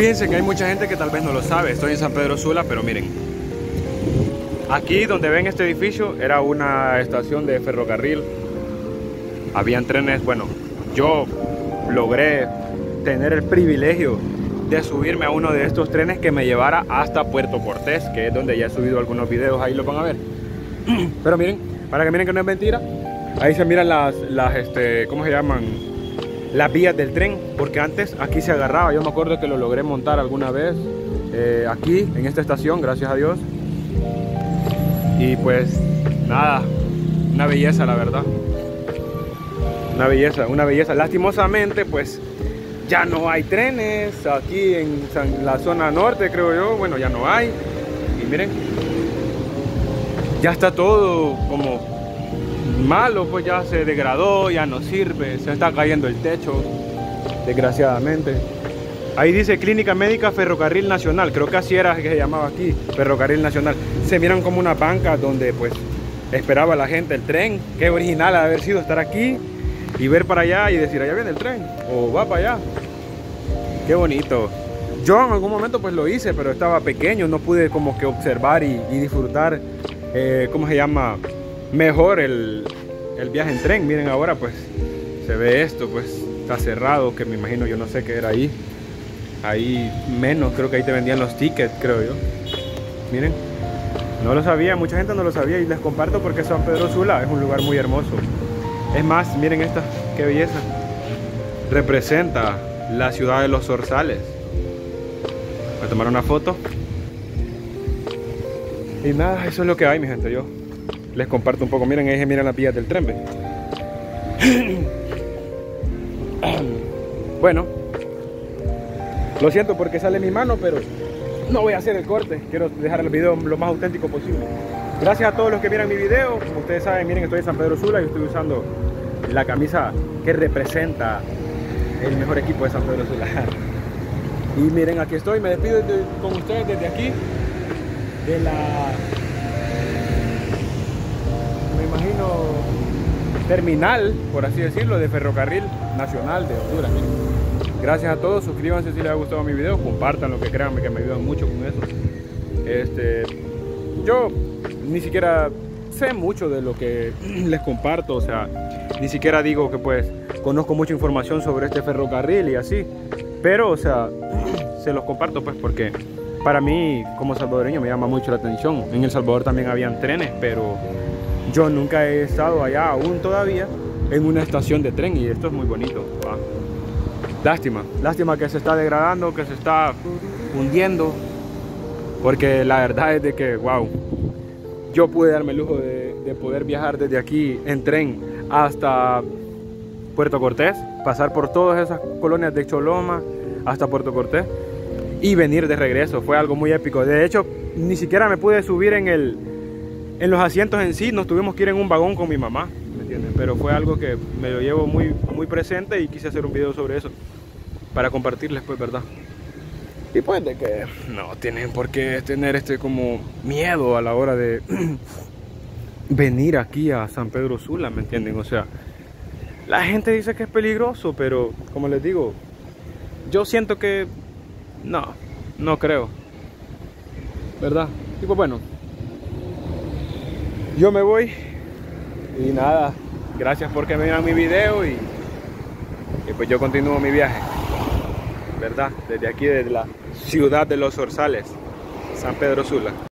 Fíjense que hay mucha gente que tal vez no lo sabe. Estoy en San Pedro Sula, pero miren. Aquí donde ven este edificio era una estación de ferrocarril. Habían trenes, bueno, yo logré tener el privilegio de subirme a uno de estos trenes que me llevara hasta Puerto Cortés, que es donde ya he subido algunos videos, ahí lo van a ver. Pero miren, para que miren que no es mentira, ahí se miran las, las este, ¿cómo se llaman? Las vías del tren, porque antes aquí se agarraba, yo me acuerdo que lo logré montar alguna vez, eh, aquí, en esta estación, gracias a Dios. Y pues, nada, una belleza la verdad. Una belleza, una belleza. Lastimosamente, pues ya no hay trenes aquí en la zona norte, creo yo. Bueno, ya no hay. Y miren, ya está todo como malo, pues ya se degradó, ya no sirve, se está cayendo el techo, desgraciadamente. Ahí dice Clínica Médica Ferrocarril Nacional, creo que así era que se llamaba aquí, Ferrocarril Nacional. Se miran como una banca donde pues esperaba la gente el tren. Qué original haber sido estar aquí y ver para allá y decir, allá viene el tren, o va para allá. Qué bonito. Yo en algún momento pues lo hice, pero estaba pequeño, no pude como que observar y, disfrutar, eh, ¿cómo se llama? Mejor el, el viaje en tren. Miren ahora pues se ve esto, pues está cerrado, que me imagino yo no sé qué era ahí. Ahí menos, creo que ahí te vendían los tickets, creo yo. Miren, no lo sabía, mucha gente no lo sabía y les comparto porque San Pedro Sula es un lugar muy hermoso. Es más, miren esta, qué belleza. Representa la ciudad de los zorzales. Voy a tomar una foto. Y nada, eso es lo que hay, mi gente. Yo les comparto un poco. Miren, ahí miren las vías del tren. bueno, lo siento porque sale mi mano, pero no voy a hacer el corte. Quiero dejar el video lo más auténtico posible. Gracias a todos los que miran mi video. Como ustedes saben, miren, estoy en San Pedro Sula y estoy usando la camisa que representa el mejor equipo de San Pedro Sula. Y miren, aquí estoy, me despido con ustedes desde aquí, de la, imagino, terminal, por así decirlo, de Ferrocarril Nacional de Honduras. Gracias a todos, suscríbanse si les ha gustado mi video, compartan lo que crean que me ayudan mucho con eso. Este, yo ni siquiera sé mucho de lo que les comparto, o sea, ni siquiera digo que pues conozco mucha información sobre este ferrocarril y así, pero o sea, se los comparto pues porque para mí como salvadoreño me llama mucho la atención. En El Salvador también habían trenes, pero yo nunca he estado allá aún todavía en una estación de tren y esto es muy bonito. Lástima, lástima que se está degradando, que se está hundiendo, porque la verdad es de que, wow, yo pude darme el lujo de, de poder viajar desde aquí en tren hasta Puerto Cortés, pasar por todas esas colonias de Choloma hasta Puerto Cortés y venir de regreso. Fue algo muy épico. De hecho, ni siquiera me pude subir en, el, en los asientos en sí. Nos tuvimos que ir en un vagón con mi mamá, ¿me entienden? Pero fue algo que me lo llevo muy, muy presente y quise hacer un video sobre eso para compartirles, pues, ¿verdad? Y pues de que no tienen por qué tener este como miedo a la hora de venir aquí a San Pedro Sula, ¿me entienden? O sea, la gente dice que es peligroso, pero como les digo, yo siento que no, no creo. ¿Verdad? Y pues bueno, yo me voy y nada, gracias porque me mi video y, y pues yo continúo mi viaje. ¿Verdad? Desde aquí, desde la ciudad de los Orzales, San Pedro Sula.